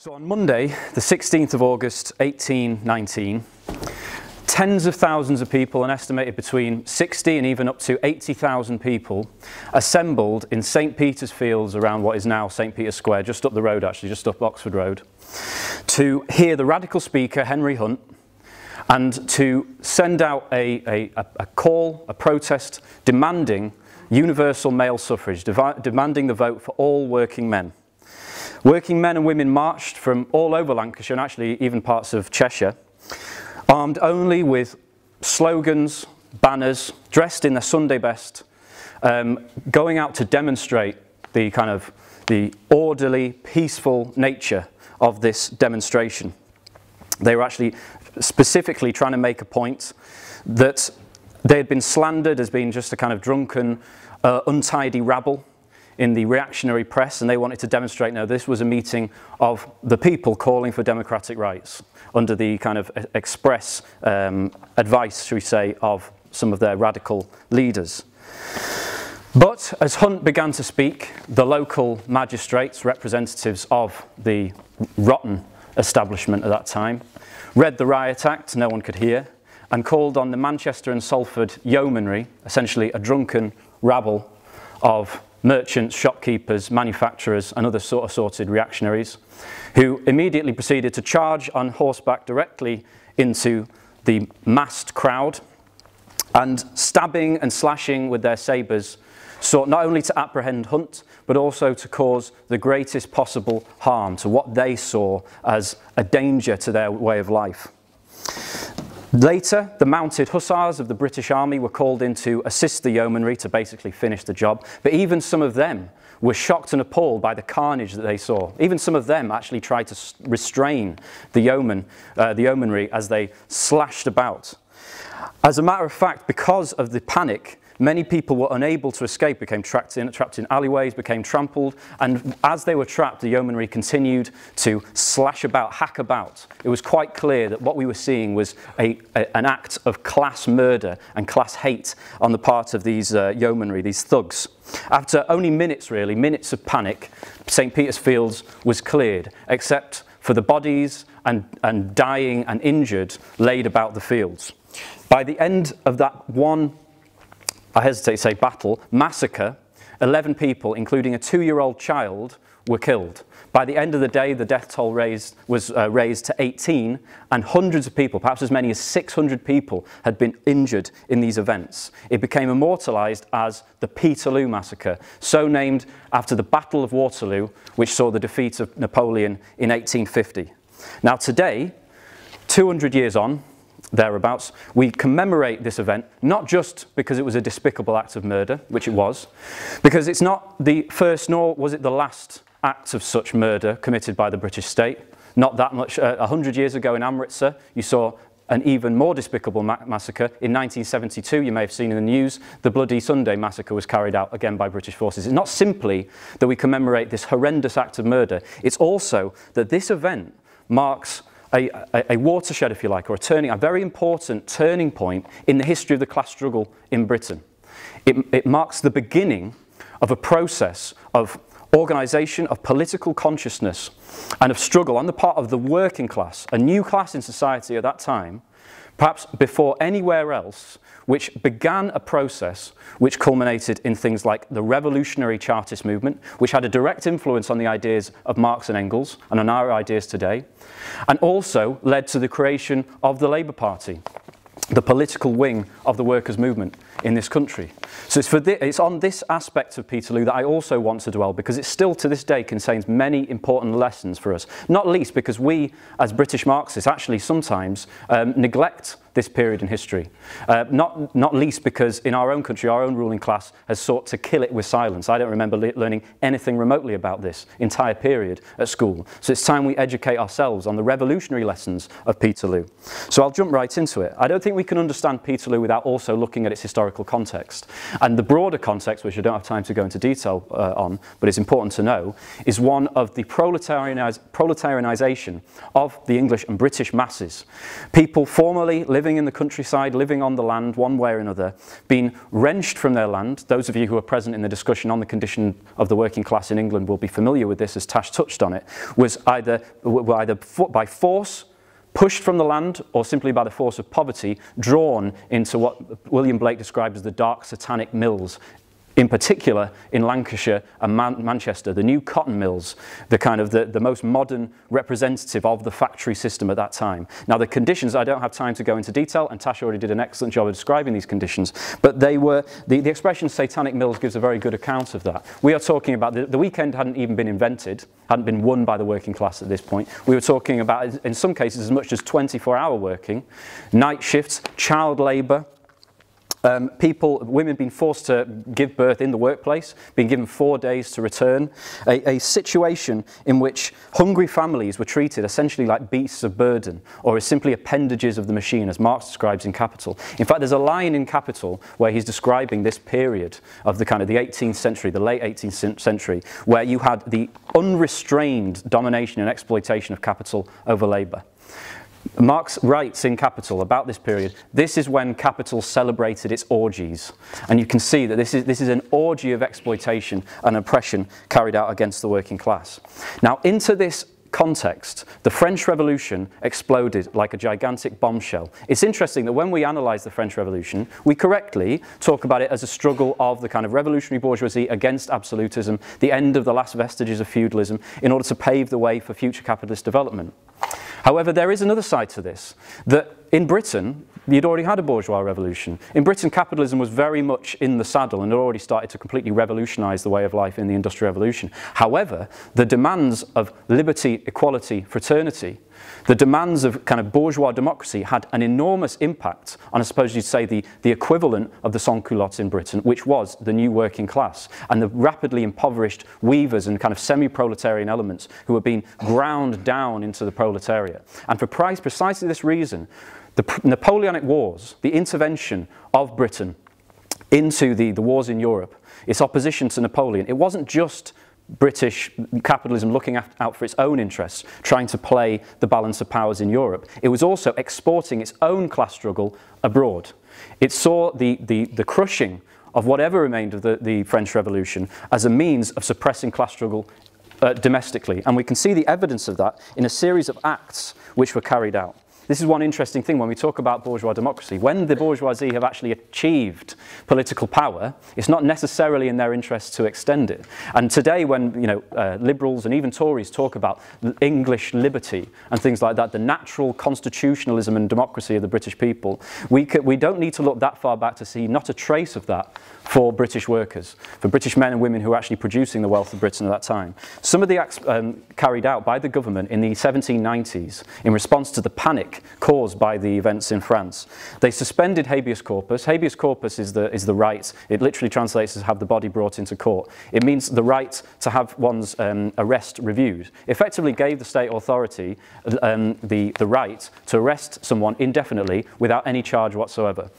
So on Monday, the 16th of August 1819, tens of thousands of people, an estimated between 60 and even up to 80,000 people, assembled in St. Peter's Fields around what is now St. Peter's Square, just up the road actually, just up Oxford Road, to hear the radical speaker Henry Hunt and to send out a, a, a call, a protest demanding universal male suffrage, demanding the vote for all working men. Working men and women marched from all over Lancashire and actually even parts of Cheshire, armed only with slogans, banners, dressed in their Sunday best, um, going out to demonstrate the kind of the orderly, peaceful nature of this demonstration. They were actually specifically trying to make a point that they had been slandered as being just a kind of drunken, uh, untidy rabble in the reactionary press, and they wanted to demonstrate no, this was a meeting of the people calling for democratic rights under the kind of express um, advice, shall we say, of some of their radical leaders. But as Hunt began to speak, the local magistrates, representatives of the rotten establishment at that time, read the Riot Act, no one could hear, and called on the Manchester and Salford yeomanry, essentially a drunken rabble of merchants, shopkeepers, manufacturers, and other sort of sorted reactionaries, who immediately proceeded to charge on horseback directly into the massed crowd and stabbing and slashing with their sabres sought not only to apprehend Hunt, but also to cause the greatest possible harm to what they saw as a danger to their way of life. Later, the mounted hussars of the British Army were called in to assist the yeomanry to basically finish the job, but even some of them were shocked and appalled by the carnage that they saw. Even some of them actually tried to restrain the yeoman, uh, the yeomanry as they slashed about. As a matter of fact, because of the panic, Many people were unable to escape, became trapped in, trapped in alleyways, became trampled, and as they were trapped, the yeomanry continued to slash about, hack about. It was quite clear that what we were seeing was a, a, an act of class murder and class hate on the part of these uh, yeomanry, these thugs. After only minutes, really, minutes of panic, St. Peter's Fields was cleared, except for the bodies and, and dying and injured laid about the fields. By the end of that one I hesitate to say battle, massacre, 11 people, including a two-year-old child, were killed. By the end of the day, the death toll raised, was uh, raised to 18, and hundreds of people, perhaps as many as 600 people, had been injured in these events. It became immortalized as the Peterloo Massacre, so named after the Battle of Waterloo, which saw the defeat of Napoleon in 1850. Now today, 200 years on, thereabouts, we commemorate this event not just because it was a despicable act of murder, which it was, because it's not the first nor was it the last act of such murder committed by the British state. Not that much, uh, a uh, hundred years ago in Amritsar, you saw an even more despicable ma massacre. In 1972, you may have seen in the news, the Bloody Sunday massacre was carried out again by British forces. It's not simply that we commemorate this horrendous act of murder, it's also that this event marks a, a, a, watershed, if you like, or a turning, a very important turning point in the history of the class struggle in Britain. It, it marks the beginning of a process of organisation, of political consciousness, and of struggle on the part of the working class, a new class in society at that time, perhaps before anywhere else, which began a process which culminated in things like the revolutionary Chartist movement, which had a direct influence on the ideas of Marx and Engels and on our ideas today, and also led to the creation of the Labour Party, the political wing of the workers' movement in this country. So it's, it's on this aspect of Peterloo that I also want to dwell because it still to this day contains many important lessons for us. Not least because we, as British Marxists, actually sometimes um, neglect this period in history. Uh, not, not least because in our own country, our own ruling class has sought to kill it with silence. I don't remember le learning anything remotely about this entire period at school. So it's time we educate ourselves on the revolutionary lessons of Peterloo. So I'll jump right into it. I don't think we can understand Peterloo without also looking at its historical context. And the broader context, which I don't have time to go into detail uh, on, but it's important to know, is one of the proletarianiz proletarianization of the English and British masses. People formerly living in the countryside, living on the land one way or another, being wrenched from their land. Those of you who are present in the discussion on the condition of the working class in England will be familiar with this as Tash touched on it, was either, were either by force pushed from the land or simply by the force of poverty, drawn into what William Blake described as the dark satanic mills in particular in Lancashire and Man Manchester, the new cotton mills, the kind of the, the most modern representative of the factory system at that time. Now the conditions, I don't have time to go into detail, and Tash already did an excellent job of describing these conditions, but they were, the, the expression satanic mills gives a very good account of that. We are talking about, the, the weekend hadn't even been invented, hadn't been won by the working class at this point. We were talking about, in some cases, as much as 24 hour working, night shifts, child labour, um, people, women being forced to give birth in the workplace, being given four days to return, a, a situation in which hungry families were treated essentially like beasts of burden or as simply appendages of the machine, as Marx describes in Capital. In fact, there's a line in Capital where he's describing this period of the kind of the 18th century, the late 18th century, where you had the unrestrained domination and exploitation of capital over labour. Marx writes in Capital about this period, this is when capital celebrated its orgies. And you can see that this is, this is an orgy of exploitation and oppression carried out against the working class. Now, into this context, the French Revolution exploded like a gigantic bombshell. It's interesting that when we analyse the French Revolution, we correctly talk about it as a struggle of the kind of revolutionary bourgeoisie against absolutism, the end of the last vestiges of feudalism, in order to pave the way for future capitalist development. However, there is another side to this, that in Britain, you'd already had a bourgeois revolution. In Britain, capitalism was very much in the saddle and had already started to completely revolutionise the way of life in the Industrial Revolution. However, the demands of liberty, equality, fraternity the demands of kind of bourgeois democracy had an enormous impact on, I suppose you'd say, the, the equivalent of the sans-culottes in Britain, which was the new working class, and the rapidly impoverished weavers and kind of semi-proletarian elements who were being ground down into the proletariat. And for Price, precisely this reason, the Napoleonic Wars, the intervention of Britain into the, the wars in Europe, its opposition to Napoleon, it wasn't just British capitalism looking out for its own interests, trying to play the balance of powers in Europe. It was also exporting its own class struggle abroad. It saw the, the, the crushing of whatever remained of the, the French Revolution as a means of suppressing class struggle uh, domestically. And we can see the evidence of that in a series of acts which were carried out. This is one interesting thing when we talk about bourgeois democracy. When the bourgeoisie have actually achieved political power, it's not necessarily in their interest to extend it. And today, when you know, uh, liberals and even Tories talk about English liberty and things like that, the natural constitutionalism and democracy of the British people, we, we don't need to look that far back to see not a trace of that for British workers, for British men and women who were actually producing the wealth of Britain at that time. Some of the acts um, carried out by the government in the 1790s in response to the panic caused by the events in France. They suspended habeas corpus. Habeas corpus is the, is the right, it literally translates as have the body brought into court. It means the right to have one's um, arrest reviewed. Effectively gave the state authority um, the, the right to arrest someone indefinitely without any charge whatsoever.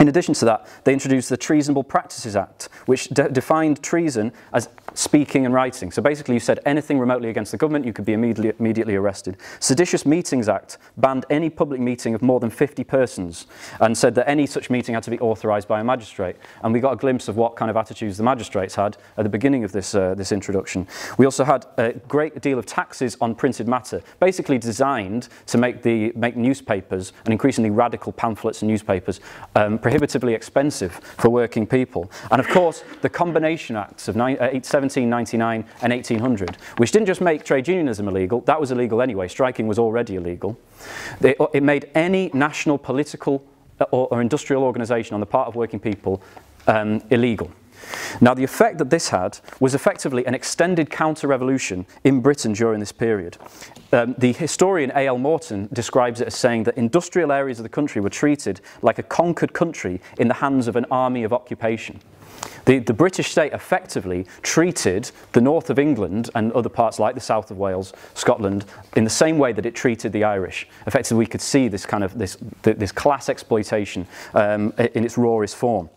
In addition to that, they introduced the Treasonable Practices Act, which de defined treason as speaking and writing. So basically you said anything remotely against the government, you could be immediately, immediately arrested. Seditious Meetings Act banned any public meeting of more than 50 persons and said that any such meeting had to be authorised by a magistrate. And we got a glimpse of what kind of attitudes the magistrates had at the beginning of this, uh, this introduction. We also had a great deal of taxes on printed matter, basically designed to make, the, make newspapers and increasingly radical pamphlets and newspapers um, prohibitively expensive for working people. And of course, the Combination Acts of 1799 uh, and 1800, which didn't just make trade unionism illegal, that was illegal anyway, striking was already illegal. It made any national political uh, or, or industrial organisation on the part of working people um, illegal. Now, the effect that this had was effectively an extended counter-revolution in Britain during this period. Um, the historian A.L. Morton describes it as saying that industrial areas of the country were treated like a conquered country in the hands of an army of occupation. The, the, British state effectively treated the north of England and other parts like the south of Wales, Scotland, in the same way that it treated the Irish. Effectively, we could see this kind of this, this class exploitation um, in its rawest form.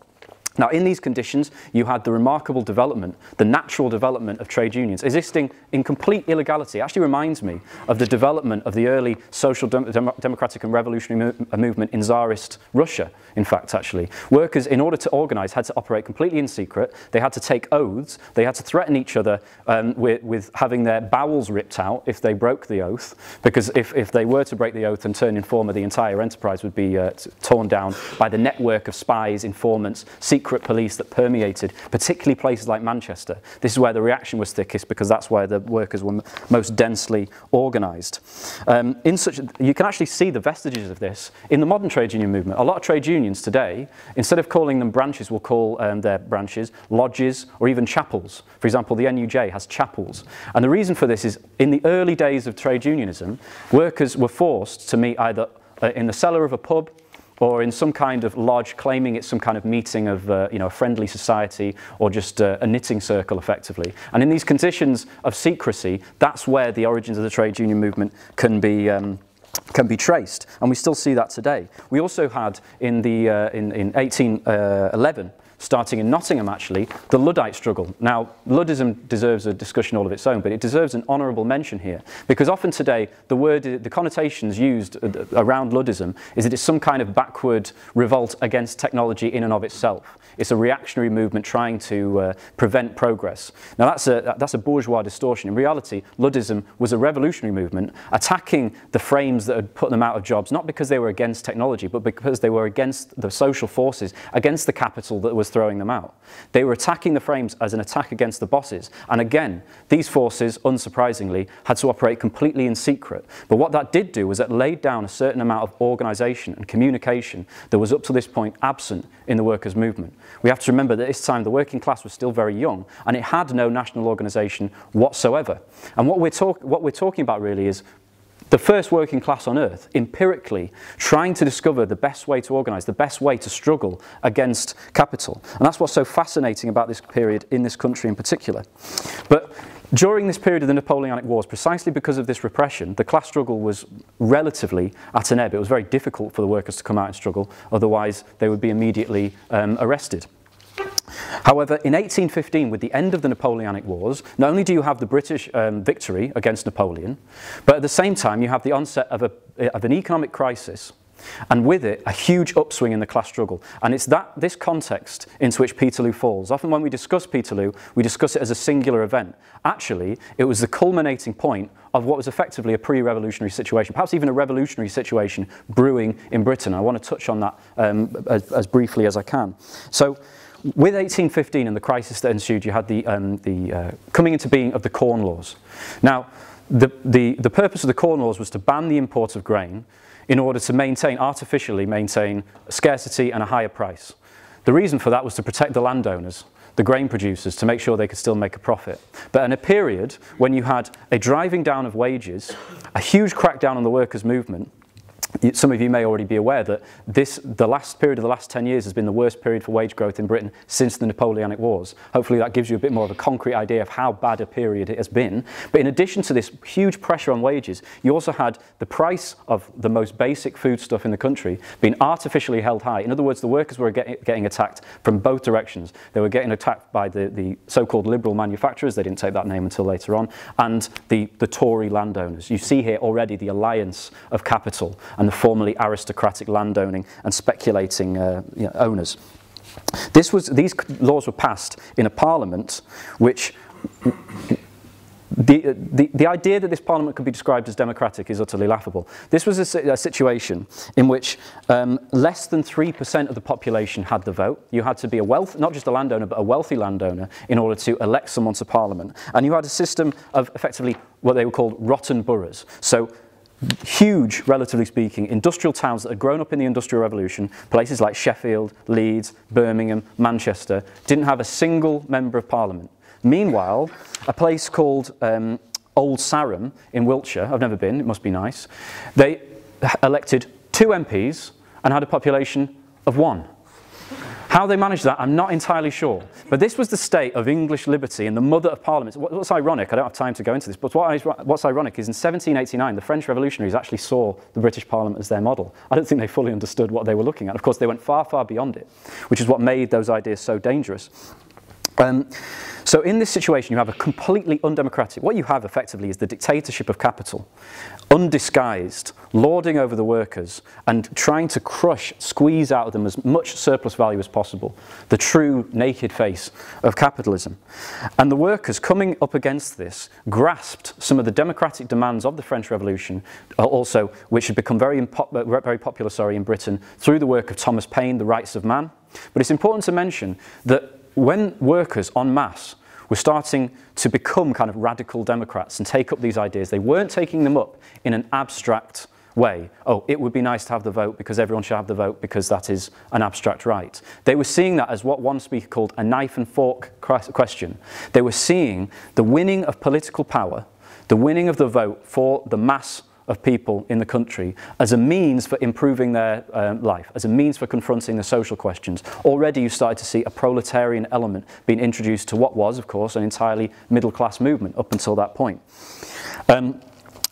Now, in these conditions, you had the remarkable development, the natural development of trade unions, existing in complete illegality. It actually reminds me of the development of the early social dem democratic and revolutionary mo movement in Tsarist Russia, in fact, actually. Workers, in order to organize, had to operate completely in secret. They had to take oaths. They had to threaten each other um, with, with having their bowels ripped out if they broke the oath, because if, if they were to break the oath and turn informer, the entire enterprise would be uh, torn down by the network of spies, informants, secret secret police that permeated, particularly places like Manchester. This is where the reaction was thickest because that's where the workers were most densely organised. Um, in such, you can actually see the vestiges of this in the modern trade union movement. A lot of trade unions today, instead of calling them branches, will call um, their branches lodges or even chapels. For example, the NUJ has chapels. And the reason for this is in the early days of trade unionism, workers were forced to meet either uh, in the cellar of a pub or in some kind of lodge claiming it's some kind of meeting of uh, you know, a friendly society or just uh, a knitting circle effectively. And in these conditions of secrecy, that's where the origins of the trade union movement can be um, can be traced, and we still see that today. We also had in the uh, in, in 1811 starting in Nottingham actually, the Luddite struggle. Now, Luddism deserves a discussion all of its own, but it deserves an honourable mention here, because often today the word, the connotations used around Luddism is that it's some kind of backward revolt against technology in and of itself. It's a reactionary movement trying to uh, prevent progress. Now, that's a, that's a bourgeois distortion. In reality, Luddism was a revolutionary movement attacking the frames that had put them out of jobs, not because they were against technology, but because they were against the social forces, against the capital that was throwing them out. They were attacking the frames as an attack against the bosses. And again, these forces, unsurprisingly, had to operate completely in secret. But what that did do was it laid down a certain amount of organisation and communication that was up to this point absent in the workers' movement. We have to remember that this time the working class was still very young and it had no national organisation whatsoever. And what we're, talk what we're talking about really is the first working class on earth, empirically, trying to discover the best way to organise, the best way to struggle against capital. And that's what's so fascinating about this period in this country in particular. But during this period of the Napoleonic Wars, precisely because of this repression, the class struggle was relatively at an ebb. It was very difficult for the workers to come out and struggle, otherwise they would be immediately um, arrested. However, in 1815, with the end of the Napoleonic Wars, not only do you have the British um, victory against Napoleon, but at the same time you have the onset of, a, of an economic crisis and with it, a huge upswing in the class struggle. And it's that this context into which Peterloo falls. Often when we discuss Peterloo, we discuss it as a singular event. Actually, it was the culminating point of what was effectively a pre-revolutionary situation, perhaps even a revolutionary situation brewing in Britain. I want to touch on that um, as, as briefly as I can. So with 1815 and the crisis that ensued, you had the, um, the uh, coming into being of the Corn Laws. Now, the, the, the purpose of the Corn Laws was to ban the import of grain in order to maintain, artificially maintain, scarcity and a higher price. The reason for that was to protect the landowners, the grain producers, to make sure they could still make a profit. But in a period when you had a driving down of wages, a huge crackdown on the workers' movement, some of you may already be aware that this, the last period of the last 10 years has been the worst period for wage growth in Britain since the Napoleonic Wars. Hopefully that gives you a bit more of a concrete idea of how bad a period it has been. But in addition to this huge pressure on wages, you also had the price of the most basic foodstuff in the country being artificially held high. In other words, the workers were get, getting attacked from both directions. They were getting attacked by the, the so-called liberal manufacturers, they didn't take that name until later on, and the, the Tory landowners. You see here already the alliance of capital and the formerly aristocratic landowning and speculating uh, you know, owners. This was, these laws were passed in a parliament which the, the, the idea that this parliament could be described as democratic is utterly laughable. This was a, a situation in which um, less than 3% of the population had the vote. You had to be a wealth, not just a landowner, but a wealthy landowner in order to elect someone to parliament. And you had a system of effectively what they were called rotten boroughs. So huge, relatively speaking, industrial towns that had grown up in the Industrial Revolution, places like Sheffield, Leeds, Birmingham, Manchester, didn't have a single member of parliament. Meanwhile, a place called um, Old Sarum in Wiltshire, I've never been, it must be nice, they elected two MPs and had a population of one. How they managed that, I'm not entirely sure. But this was the state of English liberty and the mother of parliaments. What's ironic, I don't have time to go into this, but what's ironic is in 1789, the French revolutionaries actually saw the British Parliament as their model. I don't think they fully understood what they were looking at. Of course, they went far, far beyond it, which is what made those ideas so dangerous. Um, so in this situation, you have a completely undemocratic, what you have effectively is the dictatorship of capital, undisguised, lording over the workers and trying to crush, squeeze out of them as much surplus value as possible, the true naked face of capitalism. And the workers coming up against this grasped some of the democratic demands of the French Revolution, uh, also which had become very, uh, very popular sorry, in Britain through the work of Thomas Paine, The Rights of Man. But it's important to mention that when workers en masse were starting to become kind of radical Democrats and take up these ideas, they weren't taking them up in an abstract way. Oh, it would be nice to have the vote because everyone should have the vote because that is an abstract right. They were seeing that as what one speaker called a knife and fork question. They were seeing the winning of political power, the winning of the vote for the mass of people in the country as a means for improving their um, life, as a means for confronting the social questions. Already you started to see a proletarian element being introduced to what was, of course, an entirely middle class movement up until that point. Um,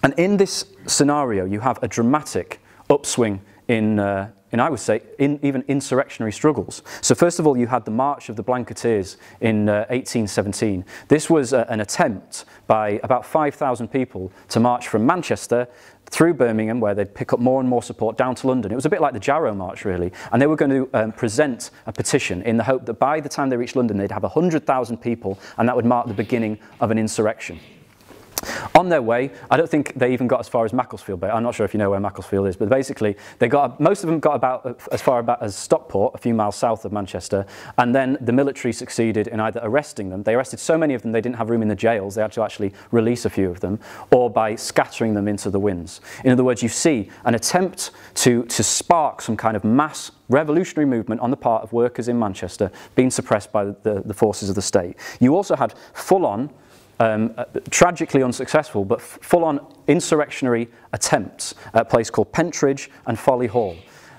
and in this scenario, you have a dramatic upswing in, uh, in I would say, in, even insurrectionary struggles. So first of all, you had the March of the Blanketeers in uh, 1817. This was uh, an attempt by about 5,000 people to march from Manchester through Birmingham, where they'd pick up more and more support, down to London. It was a bit like the Jarrow March, really. And they were going to um, present a petition in the hope that by the time they reached London, they'd have 100,000 people, and that would mark the beginning of an insurrection. On their way, I don't think they even got as far as Macclesfield, Bay. I'm not sure if you know where Macclesfield is, but basically, they got most of them got about as far about as Stockport, a few miles south of Manchester, and then the military succeeded in either arresting them, they arrested so many of them they didn't have room in the jails, they had to actually release a few of them, or by scattering them into the winds. In other words, you see an attempt to, to spark some kind of mass revolutionary movement on the part of workers in Manchester being suppressed by the, the forces of the state. You also had full-on um, uh, tragically unsuccessful, but full-on insurrectionary attempts at a place called Pentridge and Folly Hall.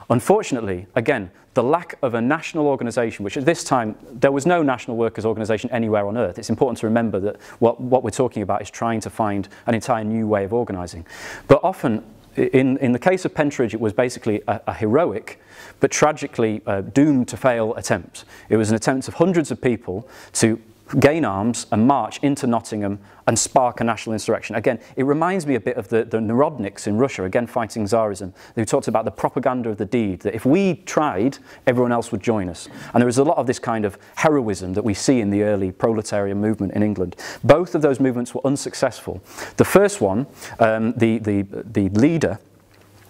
Unfortunately, again, the lack of a national organisation, which at this time, there was no national workers' organisation anywhere on earth. It's important to remember that what, what we're talking about is trying to find an entire new way of organising. But often, in, in the case of Pentridge, it was basically a, a heroic but tragically uh, doomed to fail attempt. It was an attempt of hundreds of people to gain arms and march into Nottingham and spark a national insurrection. Again, it reminds me a bit of the, the Narodniks in Russia, again fighting Tsarism, who talked about the propaganda of the deed, that if we tried, everyone else would join us. And there is a lot of this kind of heroism that we see in the early proletarian movement in England. Both of those movements were unsuccessful. The first one, um, the, the, the leader,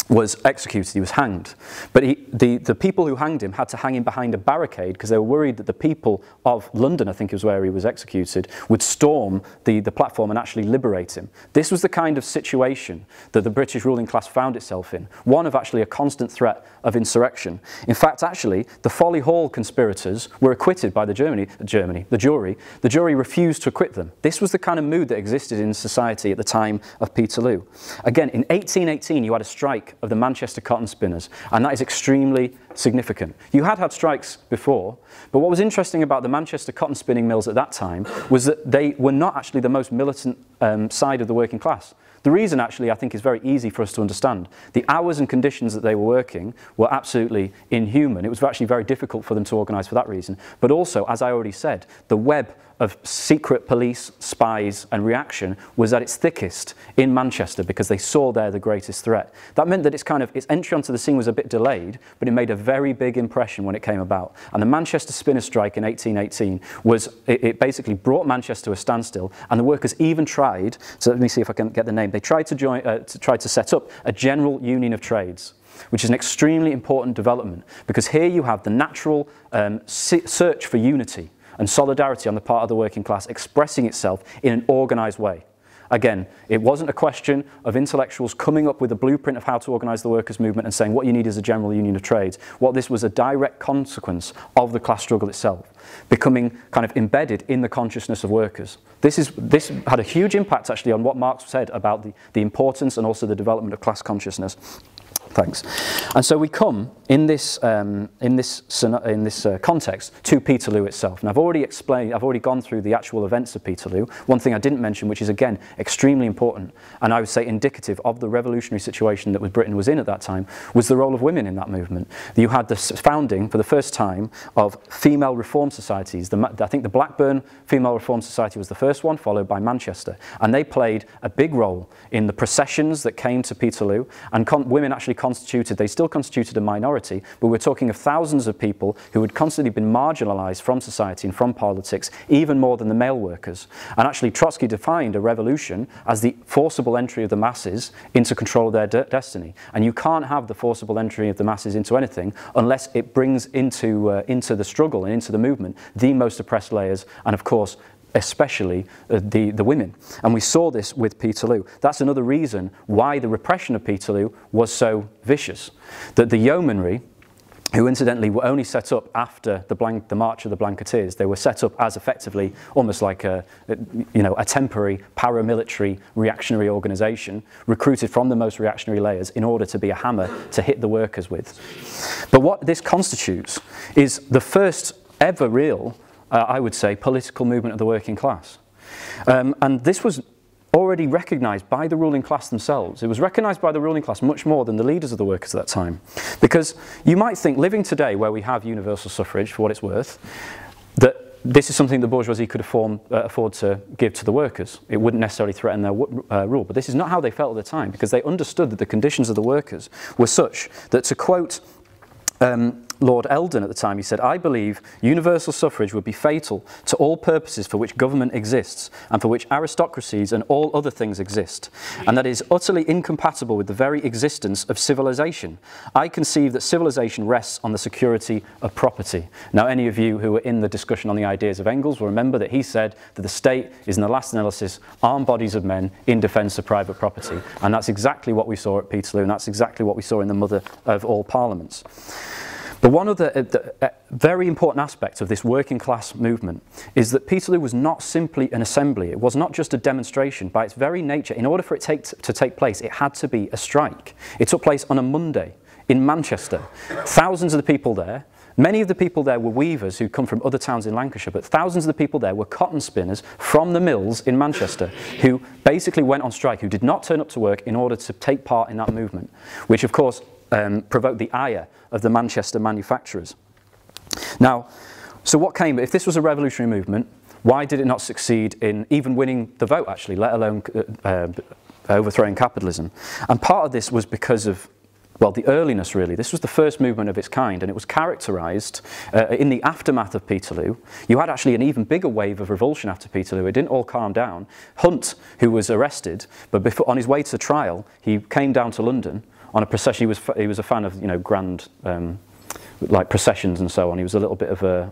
was executed, he was hanged. But he, the, the people who hanged him had to hang him behind a barricade because they were worried that the people of London, I think was where he was executed, would storm the, the platform and actually liberate him. This was the kind of situation that the British ruling class found itself in, one of actually a constant threat of insurrection. In fact, actually, the Folly Hall conspirators were acquitted by the Germany, Germany, the jury. The jury refused to acquit them. This was the kind of mood that existed in society at the time of Peterloo. Again, in 1818, you had a strike of the Manchester cotton spinners, and that is extremely significant. You had had strikes before, but what was interesting about the Manchester cotton spinning mills at that time was that they were not actually the most militant um, side of the working class. The reason actually I think is very easy for us to understand. The hours and conditions that they were working were absolutely inhuman. It was actually very difficult for them to organise for that reason. But also, as I already said, the web of secret police, spies and reaction was at its thickest in Manchester because they saw there the greatest threat. That meant that its kind of its entry onto the scene was a bit delayed, but it made a very big impression when it came about. And the Manchester spinner strike in 1818 was it, it basically brought Manchester to a standstill and the workers even tried, so let me see if I can get the name, they tried to join uh, to try to set up a general union of trades which is an extremely important development because here you have the natural um, search for unity and solidarity on the part of the working class expressing itself in an organised way. Again, it wasn't a question of intellectuals coming up with a blueprint of how to organise the workers' movement and saying what you need is a general union of trades. What this was a direct consequence of the class struggle itself, becoming kind of embedded in the consciousness of workers. This, is, this had a huge impact actually on what Marx said about the, the importance and also the development of class consciousness. Thanks. And so we come in this, um, in this, in this uh, context to Peterloo itself. And I've already explained, I've already gone through the actual events of Peterloo. One thing I didn't mention, which is again extremely important, and I would say indicative of the revolutionary situation that Britain was in at that time, was the role of women in that movement. You had the founding, for the first time, of female reform societies. The, I think the Blackburn Female Reform Society was the first one, followed by Manchester. And they played a big role in the processions that came to Peterloo, and women actually constituted, they still constituted a minority, but we're talking of thousands of people who had constantly been marginalized from society and from politics, even more than the male workers. And actually, Trotsky defined a revolution as the forcible entry of the masses into control of their de destiny. And you can't have the forcible entry of the masses into anything unless it brings into, uh, into the struggle and into the movement the most oppressed layers, and of course, especially uh, the, the women. And we saw this with Peterloo. That's another reason why the repression of Peterloo was so vicious. That the yeomanry, who incidentally were only set up after the, blank, the March of the Blanketeers. They were set up as effectively almost like a, you know, a temporary paramilitary reactionary organisation recruited from the most reactionary layers in order to be a hammer to hit the workers with. But what this constitutes is the first ever real uh, I would say, political movement of the working class. Um, and this was already recognised by the ruling class themselves. It was recognised by the ruling class much more than the leaders of the workers at that time. Because you might think, living today where we have universal suffrage, for what it's worth, that this is something the bourgeoisie could afford, uh, afford to give to the workers. It wouldn't necessarily threaten their uh, rule. But this is not how they felt at the time, because they understood that the conditions of the workers were such that, to quote um, Lord Eldon at the time, he said, I believe universal suffrage would be fatal to all purposes for which government exists and for which aristocracies and all other things exist, and that is utterly incompatible with the very existence of civilization. I conceive that civilization rests on the security of property. Now, any of you who were in the discussion on the ideas of Engels will remember that he said that the state is, in the last analysis, armed bodies of men in defence of private property. And that's exactly what we saw at Peterloo, and that's exactly what we saw in the mother of all parliaments. But one of the, uh, uh, very important aspects of this working class movement is that Peterloo was not simply an assembly. It was not just a demonstration. By its very nature, in order for it take to take place, it had to be a strike. It took place on a Monday in Manchester. Thousands of the people there, Many of the people there were weavers who come from other towns in Lancashire, but thousands of the people there were cotton spinners from the mills in Manchester who basically went on strike, who did not turn up to work in order to take part in that movement, which of course um, provoked the ire of the Manchester manufacturers. Now, so what came, if this was a revolutionary movement, why did it not succeed in even winning the vote, actually, let alone uh, uh, overthrowing capitalism? And part of this was because of well, the earliness really. This was the first movement of its kind, and it was characterised uh, in the aftermath of Peterloo. You had actually an even bigger wave of revulsion after Peterloo. It didn't all calm down. Hunt, who was arrested, but before, on his way to trial, he came down to London on a procession. He was he was a fan of you know grand um, like processions and so on. He was a little bit of a,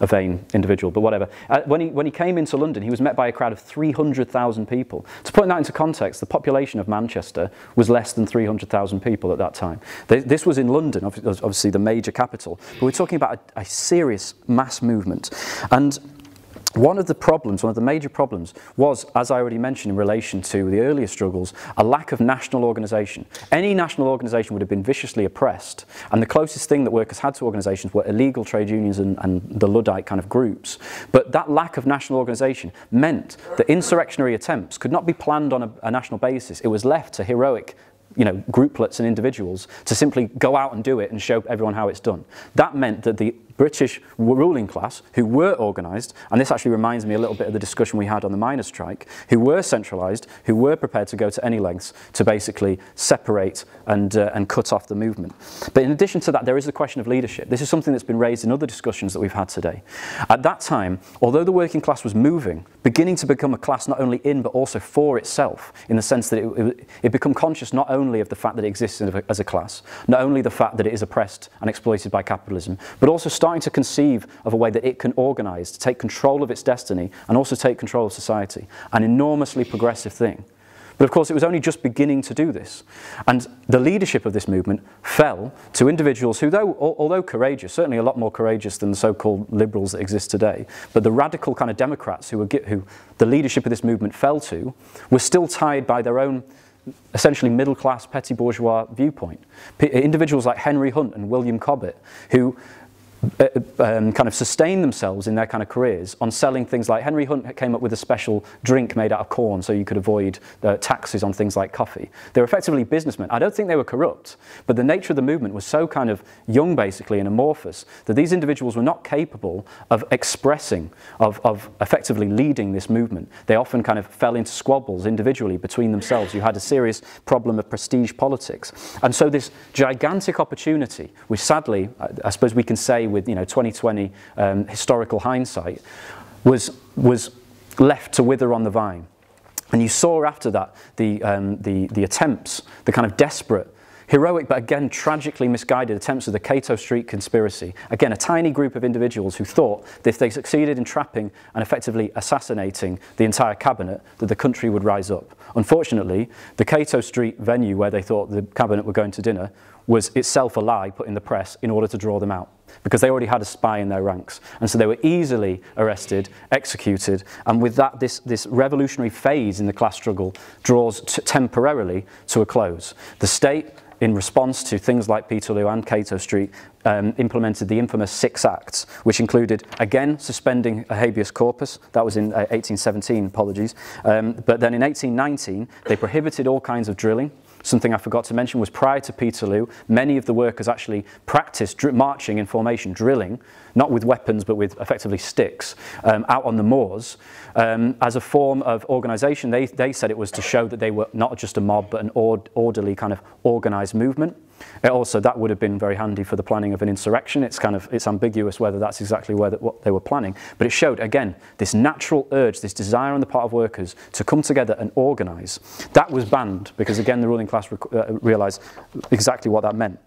a, a vain individual, but whatever. Uh, when he when he came into London, he was met by a crowd of 300,000 people. To put that into context, the population of Manchester was less than 300,000 people at that time. They, this was in London, obviously the major capital, but we're talking about a, a serious mass movement, and one of the problems, one of the major problems, was, as I already mentioned in relation to the earlier struggles, a lack of national organisation. Any national organisation would have been viciously oppressed, and the closest thing that workers had to organisations were illegal trade unions and, and the Luddite kind of groups. But that lack of national organisation meant that insurrectionary attempts could not be planned on a, a national basis. It was left to heroic you know, grouplets and individuals to simply go out and do it and show everyone how it's done. That meant that the British ruling class, who were organised, and this actually reminds me a little bit of the discussion we had on the miners' strike, who were centralised, who were prepared to go to any lengths to basically separate and, uh, and cut off the movement. But in addition to that, there is the question of leadership. This is something that's been raised in other discussions that we've had today. At that time, although the working class was moving, beginning to become a class not only in but also for itself, in the sense that it, it, it become conscious not only of the fact that it exists as a class, not only the fact that it is oppressed and exploited by capitalism, but also starting to conceive of a way that it can organise, to take control of its destiny, and also take control of society. An enormously progressive thing. But of course, it was only just beginning to do this. And the leadership of this movement fell to individuals who, though, although courageous, certainly a lot more courageous than the so-called liberals that exist today, but the radical kind of Democrats who, were, who the leadership of this movement fell to were still tied by their own essentially middle class petty bourgeois viewpoint. P individuals like Henry Hunt and William Cobbett, who um, kind of sustain themselves in their kind of careers on selling things like Henry Hunt came up with a special drink made out of corn so you could avoid uh, taxes on things like coffee. They were effectively businessmen. I don't think they were corrupt, but the nature of the movement was so kind of young basically and amorphous that these individuals were not capable of expressing, of, of effectively leading this movement. They often kind of fell into squabbles individually between themselves. You had a serious problem of prestige politics. And so this gigantic opportunity, which sadly, I, I suppose we can say with you know 2020 um, historical hindsight, was was left to wither on the vine. And you saw after that the, um, the, the attempts, the kind of desperate, heroic but again tragically misguided attempts of the Cato Street conspiracy. Again, a tiny group of individuals who thought that if they succeeded in trapping and effectively assassinating the entire cabinet, that the country would rise up. Unfortunately, the Cato Street venue where they thought the cabinet were going to dinner was itself a lie put in the press in order to draw them out because they already had a spy in their ranks. And so they were easily arrested, executed, and with that, this, this revolutionary phase in the class struggle draws temporarily to a close. The state, in response to things like Peterloo and Cato Street, um, implemented the infamous Six Acts, which included, again, suspending a habeas corpus. That was in uh, 1817, apologies. Um, but then in 1819, they prohibited all kinds of drilling. Something I forgot to mention was prior to Peterloo, many of the workers actually practiced marching in formation, drilling, not with weapons but with effectively sticks, um, out on the moors. Um, as a form of organisation, they, they said it was to show that they were not just a mob but an orderly kind of organised movement. It also, that would have been very handy for the planning of an insurrection. It's kind of, it's ambiguous whether that's exactly where the, what they were planning. But it showed, again, this natural urge, this desire on the part of workers to come together and organise. That was banned because, again, the ruling class uh, realised exactly what that meant.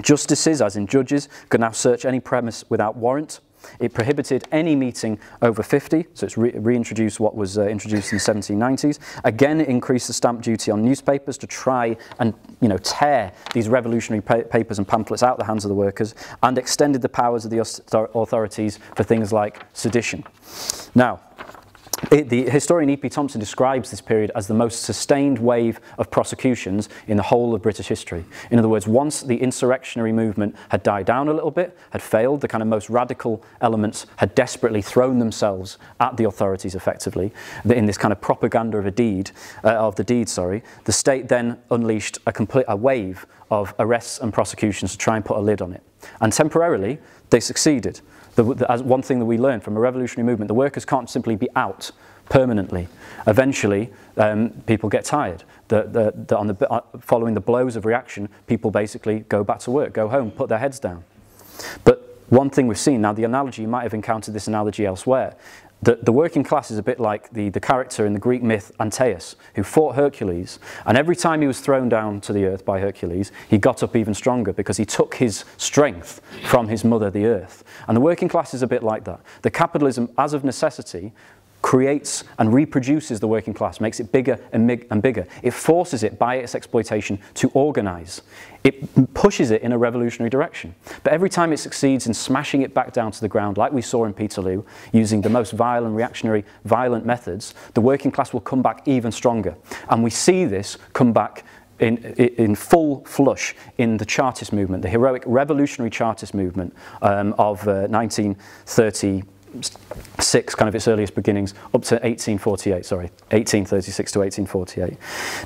Justices, as in judges, could now search any premise without warrant. It prohibited any meeting over 50, so it's re reintroduced what was uh, introduced in the 1790s. Again, it increased the stamp duty on newspapers to try and you know, tear these revolutionary pa papers and pamphlets out of the hands of the workers, and extended the powers of the authorities for things like sedition. Now, it, the historian E.P. Thompson describes this period as the most sustained wave of prosecutions in the whole of British history. In other words, once the insurrectionary movement had died down a little bit, had failed, the kind of most radical elements had desperately thrown themselves at the authorities effectively, in this kind of propaganda of a deed, uh, of the deed, sorry, the state then unleashed a complete a wave of arrests and prosecutions to try and put a lid on it. And temporarily, they succeeded. The, the, as one thing that we learned from a revolutionary movement, the workers can't simply be out permanently. Eventually, um, people get tired. The, the, on the, uh, following the blows of reaction, people basically go back to work, go home, put their heads down. But one thing we've seen, now the analogy, you might have encountered this analogy elsewhere, the, the working class is a bit like the, the character in the Greek myth Antaeus, who fought Hercules, and every time he was thrown down to the earth by Hercules, he got up even stronger because he took his strength from his mother, the earth. And the working class is a bit like that. The capitalism, as of necessity, creates and reproduces the working class, makes it bigger and, and bigger. It forces it by its exploitation to organise. It pushes it in a revolutionary direction. But every time it succeeds in smashing it back down to the ground, like we saw in Peterloo, using the most vile and reactionary, violent methods, the working class will come back even stronger. And we see this come back in, in, full flush in the Chartist movement, the heroic revolutionary Chartist movement um, of uh, 1930 six, kind of its earliest beginnings, up to 1848, sorry, 1836 to 1848.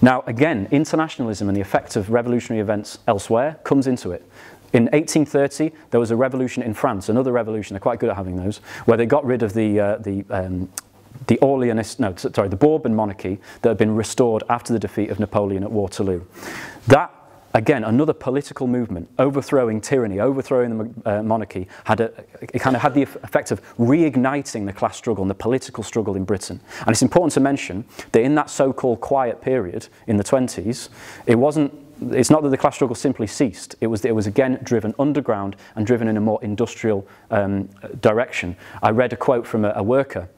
Now, again, internationalism and the effect of revolutionary events elsewhere comes into it. In 1830, there was a revolution in France, another revolution, they're quite good at having those, where they got rid of the, uh, the, um, the Orleanist, no, sorry, the Bourbon monarchy that had been restored after the defeat of Napoleon at Waterloo. That again, another political movement, overthrowing tyranny, overthrowing the uh, monarchy, had a, it kind of had the effect of reigniting the class struggle and the political struggle in Britain. And it's important to mention that in that so-called quiet period in the 20s, it wasn't it's not that the class struggle simply ceased, it was that it was again driven underground and driven in a more industrial um, direction. I read a quote from a, a worker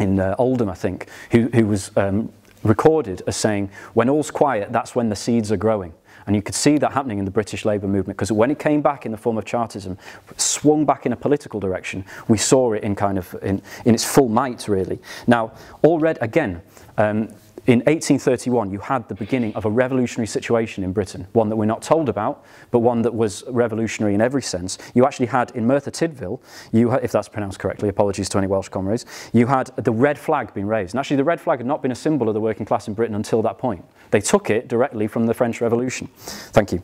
in uh, Oldham, I think, who, who was um, recorded as saying, when all's quiet, that's when the seeds are growing. And you could see that happening in the British Labour movement because when it came back in the form of Chartism, swung back in a political direction, we saw it in kind of in, in its full might, really. Now, already, again, um, in 1831, you had the beginning of a revolutionary situation in Britain, one that we're not told about, but one that was revolutionary in every sense. You actually had in Merthyr Tydfil, you if that's pronounced correctly, apologies to any Welsh comrades, you had the red flag being raised. And actually, the red flag had not been a symbol of the working class in Britain until that point. They took it directly from the French Revolution. Thank you.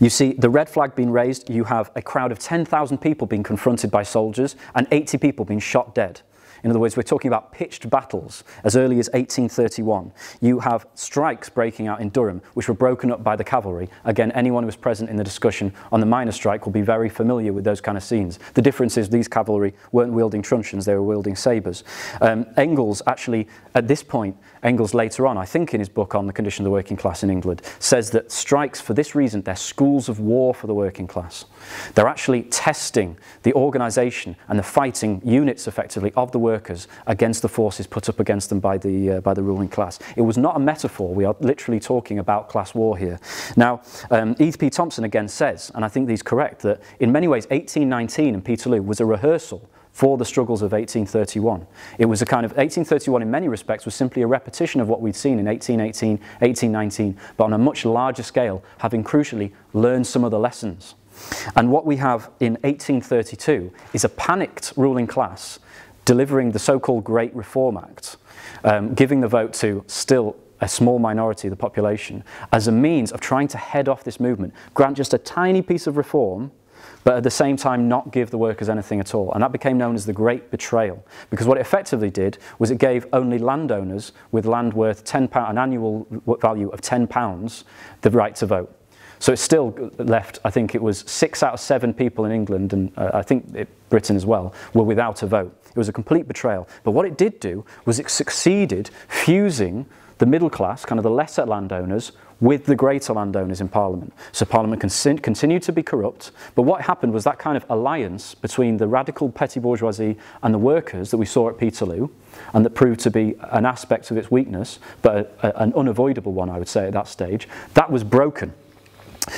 You see the red flag being raised, you have a crowd of 10,000 people being confronted by soldiers and 80 people being shot dead. In other words, we're talking about pitched battles as early as 1831. You have strikes breaking out in Durham, which were broken up by the cavalry. Again, anyone who was present in the discussion on the miners' strike will be very familiar with those kind of scenes. The difference is these cavalry weren't wielding truncheons, they were wielding sabres. Um, Engels actually, at this point, Engels later on, I think in his book on the condition of the working class in England, says that strikes for this reason, they're schools of war for the working class. They're actually testing the organisation and the fighting units effectively of the workers against the forces put up against them by the, uh, by the ruling class. It was not a metaphor, we are literally talking about class war here. Now, um, E.P. Thompson again says, and I think he's correct, that in many ways 1819 in Peterloo was a rehearsal for the struggles of 1831. It was a kind of 1831 in many respects was simply a repetition of what we'd seen in 1818, 1819, but on a much larger scale, having crucially learned some of the lessons. And what we have in 1832 is a panicked ruling class delivering the so-called Great Reform Act, um, giving the vote to still a small minority of the population as a means of trying to head off this movement, grant just a tiny piece of reform but at the same time not give the workers anything at all. And that became known as the Great Betrayal, because what it effectively did was it gave only landowners with land worth £10, an annual value of £10, the right to vote. So it still left, I think it was six out of seven people in England, and uh, I think it, Britain as well, were without a vote. It was a complete betrayal. But what it did do was it succeeded fusing the middle class, kind of the lesser landowners, with the greater landowners in Parliament. So Parliament con continued to be corrupt, but what happened was that kind of alliance between the radical petty bourgeoisie and the workers that we saw at Peterloo, and that proved to be an aspect of its weakness, but a, a, an unavoidable one, I would say, at that stage, that was broken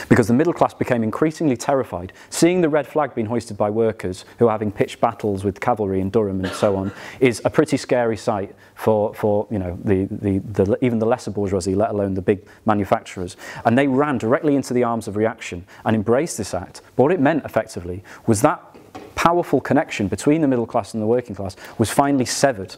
because the middle class became increasingly terrified. Seeing the red flag being hoisted by workers who are having pitched battles with cavalry in Durham and so on is a pretty scary sight for, for you know, the, the, the, even the lesser bourgeoisie, let alone the big manufacturers. And they ran directly into the arms of reaction and embraced this act. But what it meant effectively was that powerful connection between the middle class and the working class was finally severed.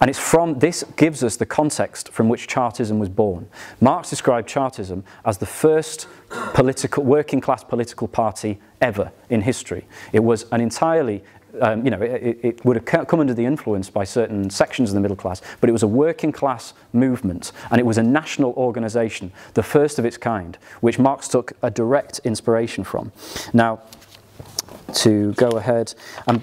And it's from this gives us the context from which Chartism was born. Marx described Chartism as the first political, working class political party ever in history. It was an entirely um, you know, it, it, would have come under the influence by certain sections of the middle class, but it was a working class movement and it was a national organisation, the first of its kind, which Marx took a direct inspiration from. Now, to go ahead and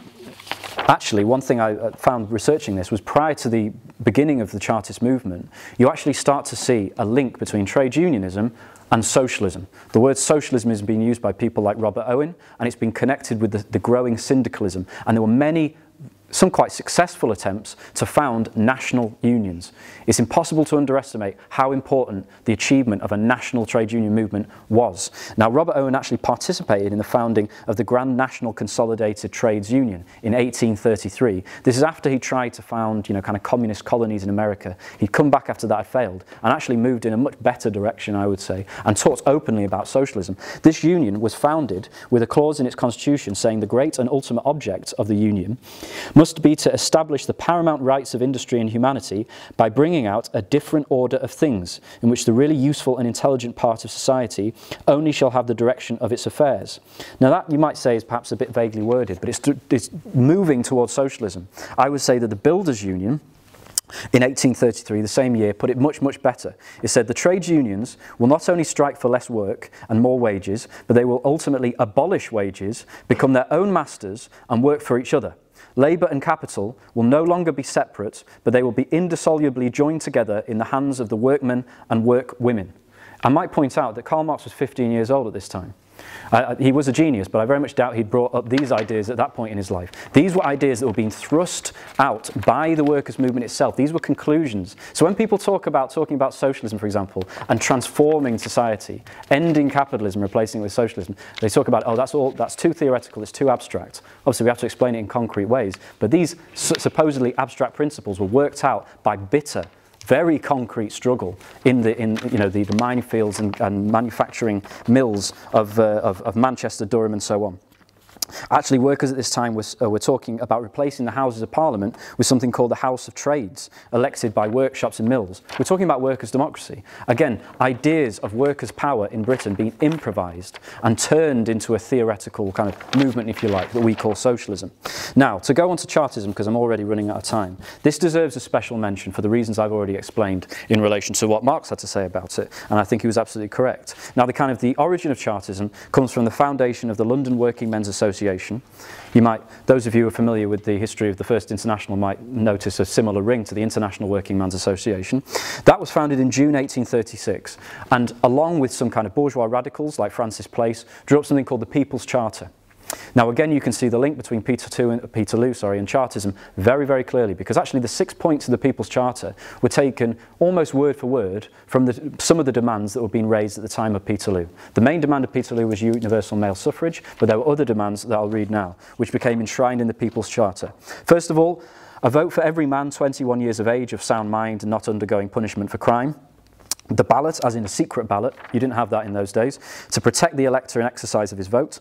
Actually, one thing I uh, found researching this was prior to the beginning of the Chartist movement, you actually start to see a link between trade unionism and socialism. The word socialism has been used by people like Robert Owen, and it's been connected with the, the growing syndicalism. And there were many some quite successful attempts to found national unions. It's impossible to underestimate how important the achievement of a national trade union movement was. Now, Robert Owen actually participated in the founding of the Grand National Consolidated Trades Union in 1833. This is after he tried to found, you know, kind of communist colonies in America. He'd come back after that had failed and actually moved in a much better direction, I would say, and talked openly about socialism. This union was founded with a clause in its constitution saying the great and ultimate object of the union must be to establish the paramount rights of industry and humanity by bringing out a different order of things, in which the really useful and intelligent part of society only shall have the direction of its affairs. Now that you might say is perhaps a bit vaguely worded, but it's, it's moving towards socialism. I would say that the Builders Union, in 1833, the same year, put it much, much better. It said the trades unions will not only strike for less work and more wages, but they will ultimately abolish wages, become their own masters, and work for each other. Labour and capital will no longer be separate, but they will be indissolubly joined together in the hands of the workmen and workwomen. I might point out that Karl Marx was 15 years old at this time. He was a genius, but I very much doubt he'd brought up these ideas at that point in his life. These were ideas that were being thrust out by the workers' movement itself. These were conclusions. So when people talk about talking about socialism, for example, and transforming society, ending capitalism, replacing it with socialism, they talk about, oh, that's all, that's too theoretical, it's too abstract. Obviously, we have to explain it in concrete ways. But these supposedly abstract principles were worked out by bitter very concrete struggle in the, in, you know, the, the minefields and, and manufacturing mills of, uh, of, of Manchester, Durham and so on. Actually, workers at this time were, uh, were talking about replacing the Houses of Parliament with something called the House of Trades, elected by workshops and mills. We're talking about workers' democracy. Again, ideas of workers' power in Britain being improvised and turned into a theoretical kind of movement, if you like, that we call socialism. Now, to go on to Chartism, because I'm already running out of time, this deserves a special mention for the reasons I've already explained in relation to what Marx had to say about it, and I think he was absolutely correct. Now, the kind of the origin of Chartism comes from the foundation of the London Working Men's Association Association. You might, those of you who are familiar with the history of the First International might notice a similar ring to the International Working Men's Association. That was founded in June 1836 and along with some kind of bourgeois radicals like Francis Place drew up something called the People's Charter. Now again you can see the link between Peter, and, Peterloo sorry, and Chartism very very clearly because actually the six points of the People's Charter were taken almost word for word from the, some of the demands that were being raised at the time of Peterloo. The main demand of Peterloo was universal male suffrage but there were other demands that I'll read now which became enshrined in the People's Charter. First of all a vote for every man 21 years of age of sound mind and not undergoing punishment for crime. The ballot, as in a secret ballot, you didn't have that in those days, to protect the elector in exercise of his vote.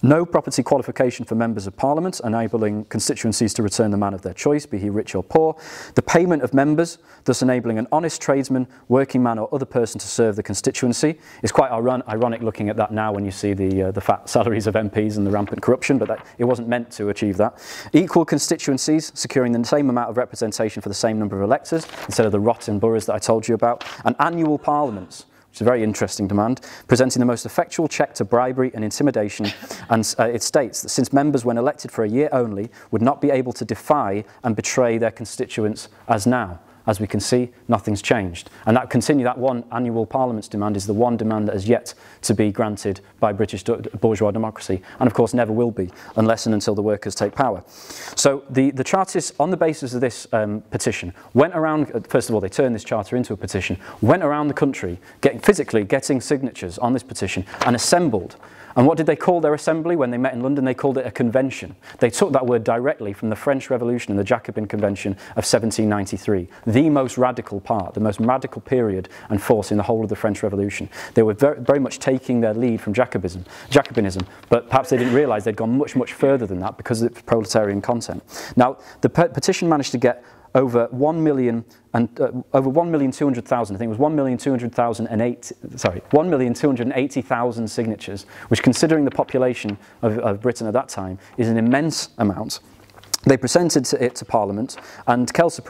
No property qualification for members of parliament, enabling constituencies to return the man of their choice, be he rich or poor. The payment of members, thus enabling an honest tradesman, working man or other person to serve the constituency. It's quite ironic looking at that now when you see the, uh, the fat salaries of MPs and the rampant corruption, but that, it wasn't meant to achieve that. Equal constituencies, securing the same amount of representation for the same number of electors, instead of the rotten boroughs that I told you about. And annual parliaments, which is a very interesting demand, presenting the most effectual check to bribery and intimidation. And uh, it states that since members, when elected for a year only, would not be able to defy and betray their constituents as now. As we can see, nothing's changed. And that continue, that one annual Parliament's demand is the one demand that has yet to be granted by British bourgeois democracy, and of course never will be, unless and until the workers take power. So the, the Chartists, on the basis of this um, petition, went around, uh, first of all, they turned this charter into a petition, went around the country, get, physically getting signatures on this petition, and assembled and what did they call their assembly when they met in London? They called it a convention. They took that word directly from the French Revolution and the Jacobin Convention of 1793, the most radical part, the most radical period and force in the whole of the French Revolution. They were very, very much taking their lead from Jacobinism, Jacobinism, but perhaps they didn't realise they'd gone much, much further than that because of its proletarian content. Now, the petition managed to get over 1 million and uh, over 1,200,000, I think it was 1,200,008, sorry, 1,280,000 signatures, which considering the population of, of Britain at that time is an immense amount. They presented it to Parliament, and Kelsey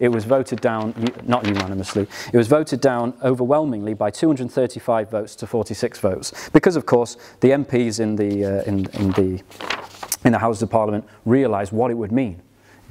it was voted down, not unanimously, it was voted down overwhelmingly by 235 votes to 46 votes, because of course the MPs in the, uh, in, in the, in the Houses of Parliament realised what it would mean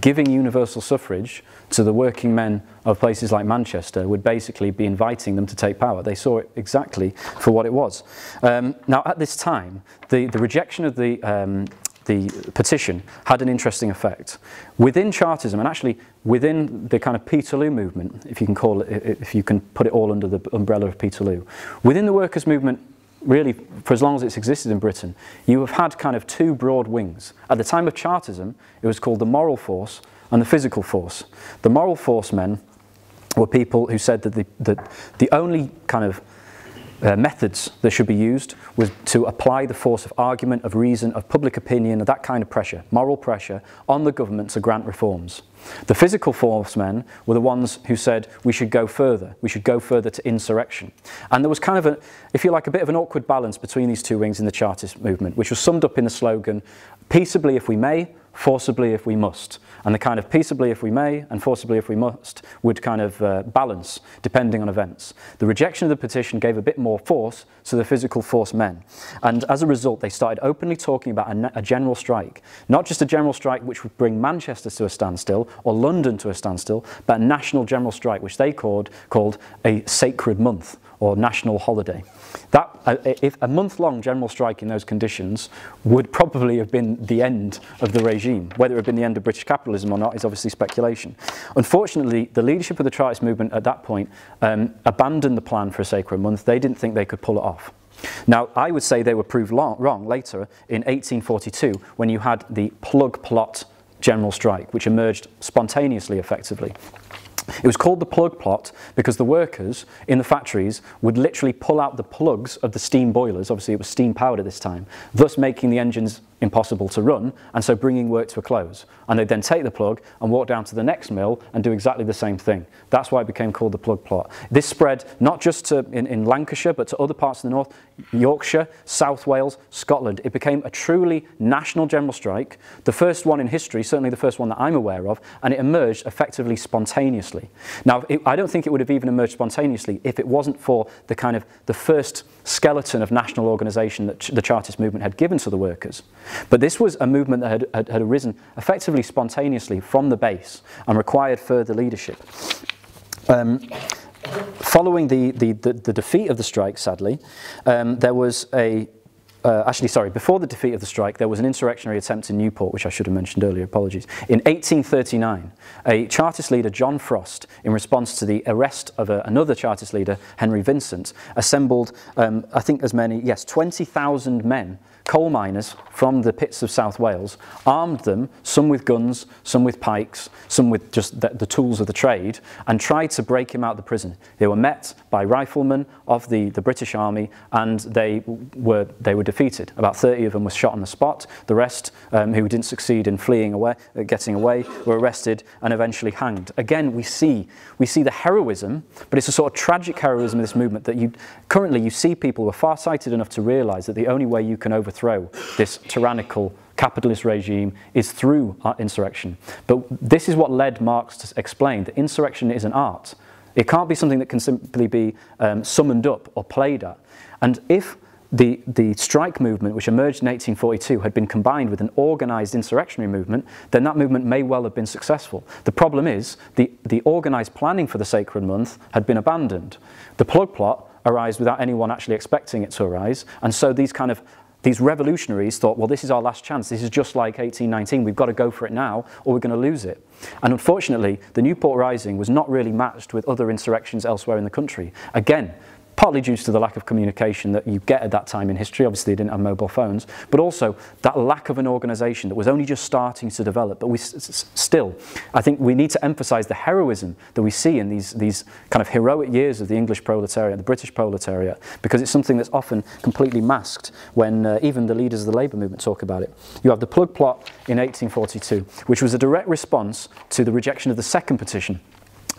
giving universal suffrage to the working men of places like Manchester would basically be inviting them to take power. They saw it exactly for what it was. Um, now, at this time, the, the rejection of the, um, the petition had an interesting effect. Within Chartism, and actually within the kind of Peterloo movement, if you can call it, if you can put it all under the umbrella of Peterloo, within the workers' movement really, for as long as it's existed in Britain, you have had kind of two broad wings. At the time of Chartism, it was called the moral force and the physical force. The moral force men were people who said that the, that the only kind of uh, methods that should be used was to apply the force of argument, of reason, of public opinion, of that kind of pressure, moral pressure, on the government to grant reforms. The physical force men were the ones who said we should go further, we should go further to insurrection. And there was kind of a, if you like, a bit of an awkward balance between these two wings in the Chartist movement, which was summed up in the slogan, peaceably if we may, forcibly if we must. And the kind of peaceably if we may and forcibly if we must would kind of uh, balance depending on events. The rejection of the petition gave a bit more force to the physical force men. And as a result, they started openly talking about a, a general strike. Not just a general strike which would bring Manchester to a standstill or London to a standstill, but a national general strike which they called, called a sacred month or national holiday. That, uh, if a month-long general strike in those conditions would probably have been the end of the regime. Whether it had been the end of British capitalism or not is obviously speculation. Unfortunately, the leadership of the Chartist movement at that point um, abandoned the plan for a sacred month. They didn't think they could pull it off. Now, I would say they were proved long, wrong later in 1842 when you had the plug plot general strike, which emerged spontaneously effectively. It was called the plug plot because the workers in the factories would literally pull out the plugs of the steam boilers, obviously it was steam powered at this time, thus making the engines impossible to run, and so bringing work to a close. And they'd then take the plug and walk down to the next mill and do exactly the same thing. That's why it became called the plug plot. This spread not just to, in, in Lancashire, but to other parts of the north, Yorkshire, South Wales, Scotland. It became a truly national general strike, the first one in history, certainly the first one that I'm aware of, and it emerged effectively spontaneously. Now, it, I don't think it would have even emerged spontaneously if it wasn't for the kind of the first skeleton of national organisation that the Chartist movement had given to the workers. But this was a movement that had, had, had arisen effectively spontaneously from the base and required further leadership. Um, following the, the, the, the, defeat of the strike, sadly, um, there was a uh, actually, sorry, before the defeat of the strike, there was an insurrectionary attempt in Newport, which I should have mentioned earlier, apologies. In 1839, a Chartist leader, John Frost, in response to the arrest of a, another Chartist leader, Henry Vincent, assembled, um, I think as many, yes, 20,000 men coal miners from the pits of South Wales, armed them, some with guns, some with pikes, some with just the, the, tools of the trade, and tried to break him out of the prison. They were met by riflemen of the, the British Army, and they were, they were defeated. About 30 of them were shot on the spot. The rest, um, who didn't succeed in fleeing away, uh, getting away, were arrested and eventually hanged. Again, we see, we see the heroism, but it's a sort of tragic heroism of this movement that you, currently you see people who are far-sighted enough to realise that the only way you can overthrow overthrow this tyrannical capitalist regime is through insurrection. But this is what led Marx to explain that insurrection is an art. It can't be something that can simply be um, summoned up or played at. And if the, the strike movement, which emerged in 1842, had been combined with an organised insurrectionary movement, then that movement may well have been successful. The problem is the, the organised planning for the Sacred Month had been abandoned. The plug plot arised without anyone actually expecting it to arise, and so these kind of these revolutionaries thought, well, this is our last chance. This is just like 1819. We've got to go for it now or we're going to lose it. And unfortunately, the Newport Rising was not really matched with other insurrections elsewhere in the country. Again, partly due to the lack of communication that you get at that time in history. Obviously, they didn't have mobile phones, but also that lack of an organisation that was only just starting to develop. But we still, I think we need to emphasise the heroism that we see in these, these kind of heroic years of the English proletariat, the British proletariat, because it's something that's often completely masked when uh, even the leaders of the labour movement talk about it. You have the plug plot in 1842, which was a direct response to the rejection of the second petition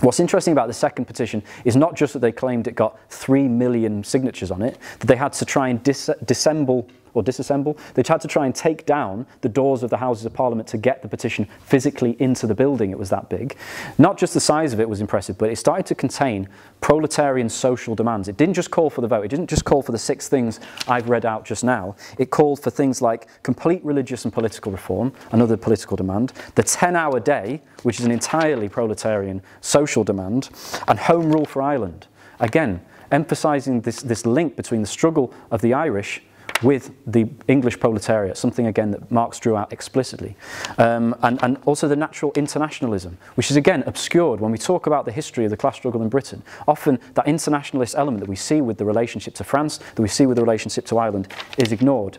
What's interesting about the second petition is not just that they claimed it got 3 million signatures on it, that they had to try and dis disassemble or disassemble. They had to try and take down the doors of the Houses of Parliament to get the petition physically into the building. It was that big. Not just the size of it was impressive, but it started to contain proletarian social demands. It didn't just call for the vote. It didn't just call for the six things I've read out just now. It called for things like complete religious and political reform, another political demand, the 10-hour day, which is an entirely proletarian social demand, and home rule for Ireland. Again, emphasizing this, this link between the struggle of the Irish with the English proletariat, something again that Marx drew out explicitly. Um, and, and also the natural internationalism, which is again obscured when we talk about the history of the class struggle in Britain. Often that internationalist element that we see with the relationship to France, that we see with the relationship to Ireland, is ignored.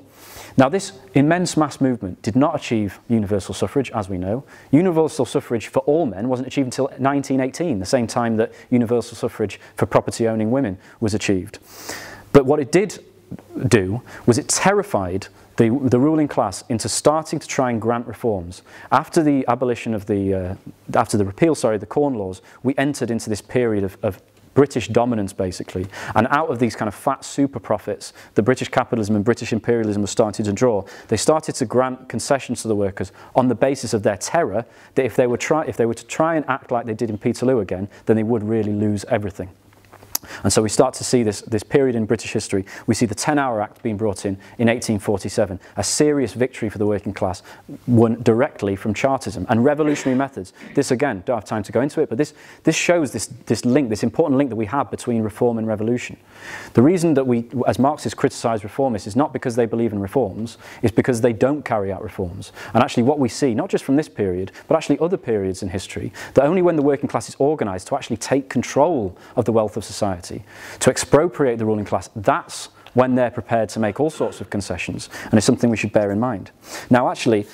Now this immense mass movement did not achieve universal suffrage, as we know. Universal suffrage for all men wasn't achieved until 1918, the same time that universal suffrage for property owning women was achieved. But what it did do was it terrified the, the ruling class into starting to try and grant reforms. After the abolition of the, uh, after the repeal, sorry, the Corn Laws, we entered into this period of, of British dominance, basically. And out of these kind of fat super profits that British capitalism and British imperialism were starting to draw, they started to grant concessions to the workers on the basis of their terror that if they were, try, if they were to try and act like they did in Peterloo again, then they would really lose everything. And so we start to see this, this period in British history. We see the 10 Hour Act being brought in in 1847, a serious victory for the working class, won directly from Chartism and revolutionary methods. This, again, don't have time to go into it, but this, this shows this, this link, this important link that we have between reform and revolution. The reason that we, as Marxists, criticise reformists is not because they believe in reforms, it's because they don't carry out reforms. And actually, what we see, not just from this period, but actually other periods in history, that only when the working class is organised to actually take control of the wealth of society society, to expropriate the ruling class, that's when they're prepared to make all sorts of concessions, and it's something we should bear in mind. Now, actually,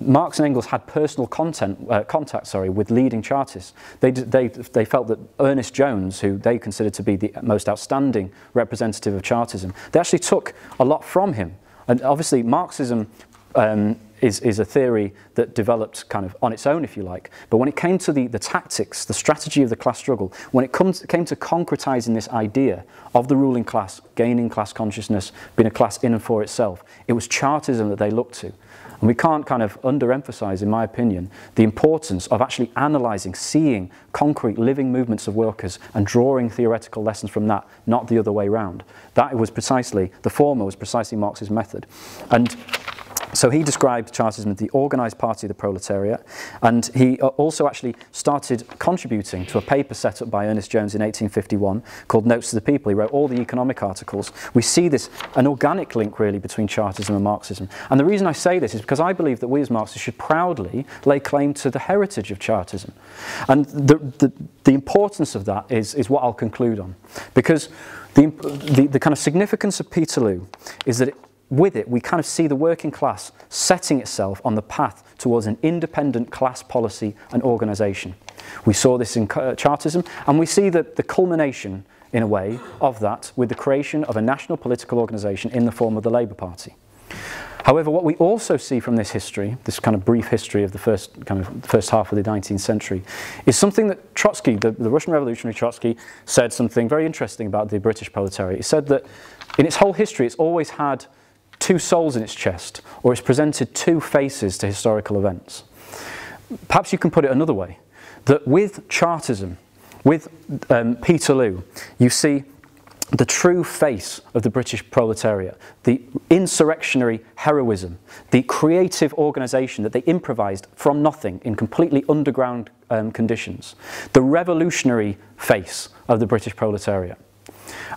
Marx and Engels had personal content, uh, contact sorry, with leading Chartists. They, they, they felt that Ernest Jones, who they considered to be the most outstanding representative of Chartism, they actually took a lot from him. And obviously, Marxism um, is, is a theory that developed kind of on its own, if you like. But when it came to the, the tactics, the strategy of the class struggle, when it comes, came to concretizing this idea of the ruling class gaining class consciousness, being a class in and for itself, it was Chartism that they looked to. And we can't kind of underemphasize, in my opinion, the importance of actually analysing, seeing concrete living movements of workers and drawing theoretical lessons from that, not the other way around. That was precisely, the former was precisely Marx's method. And so he described Chartism as the organised party of the proletariat, and he uh, also actually started contributing to a paper set up by Ernest Jones in 1851 called Notes to the People. He wrote all the economic articles. We see this, an organic link really between Chartism and Marxism. And the reason I say this is because I believe that we as Marxists should proudly lay claim to the heritage of Chartism. And the, the, the importance of that is, is what I'll conclude on. Because the, the, the kind of significance of Peterloo is that it, with it, we kind of see the working class setting itself on the path towards an independent class policy and organisation. We saw this in uh, Chartism, and we see the, the culmination, in a way, of that with the creation of a national political organisation in the form of the Labour Party. However, what we also see from this history, this kind of brief history of the first kind of first half of the 19th century, is something that Trotsky, the, the Russian revolutionary Trotsky, said something very interesting about the British proletariat. He said that in its whole history, it's always had two souls in its chest, or it's presented two faces to historical events. Perhaps you can put it another way, that with Chartism, with um, Peterloo, you see the true face of the British proletariat, the insurrectionary heroism, the creative organisation that they improvised from nothing in completely underground um, conditions, the revolutionary face of the British proletariat.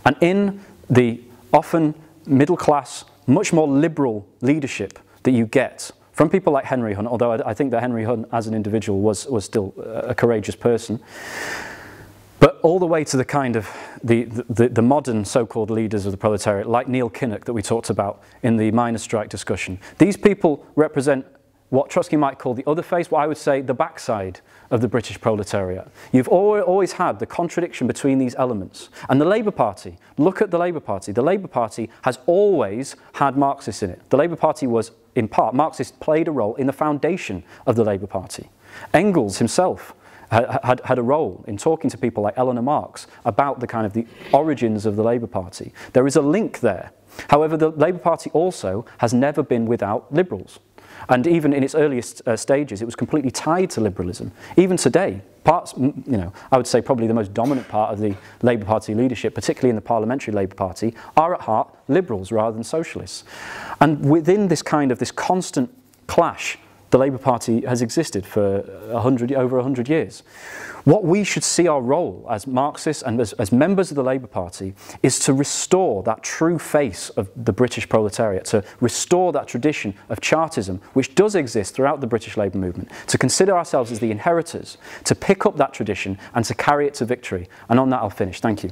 And in the often middle class much more liberal leadership that you get from people like Henry Hunt, although I, I think that Henry Hunt as an individual was, was still a courageous person. But all the way to the kind of the, the, the modern so-called leaders of the proletariat, like Neil Kinnock that we talked about in the miners' strike discussion. These people represent what Trotsky might call the other face, what I would say the backside of the British proletariat. You've always had the contradiction between these elements. And the Labour Party, look at the Labour Party. The Labour Party has always had Marxists in it. The Labour Party was, in part, Marxists played a role in the foundation of the Labour Party. Engels himself had, had a role in talking to people like Eleanor Marx about the kind of the origins of the Labour Party. There is a link there. However, the Labour Party also has never been without liberals. And even in its earliest uh, stages, it was completely tied to liberalism. Even today, parts, you know, I would say probably the most dominant part of the Labour Party leadership, particularly in the parliamentary Labour Party, are at heart liberals rather than socialists. And within this kind of this constant clash the Labour Party has existed for 100, over 100 years. What we should see our role as Marxists and as, as, members of the Labour Party is to restore that true face of the British proletariat, to restore that tradition of Chartism, which does exist throughout the British labour movement, to consider ourselves as the inheritors, to pick up that tradition and to carry it to victory. And on that I'll finish. Thank you.